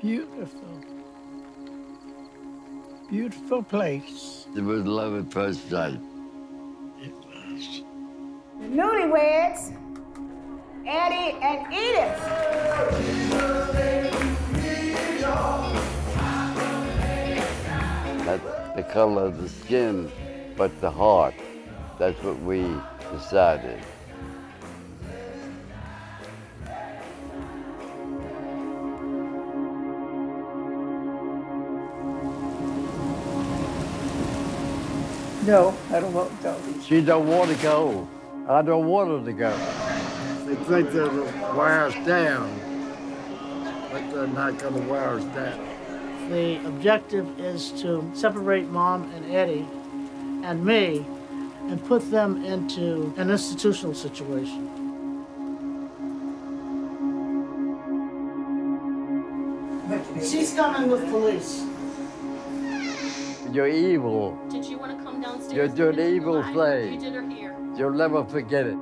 beautiful. Beautiful place. It was love at first sight. It was. The newlyweds, Eddie and Edith. Not the color of the skin, but the heart. That's what we decided. No, I don't want to go. She don't want to go. I don't want her to go. They think they're to wear us down, but they're not going to wear us down. The objective is to separate Mom and Eddie and me and put them into an institutional situation. She's coming with police. You're evil. Did you want to come downstairs? You're doing evil library? thing. You did or here? You'll never forget it.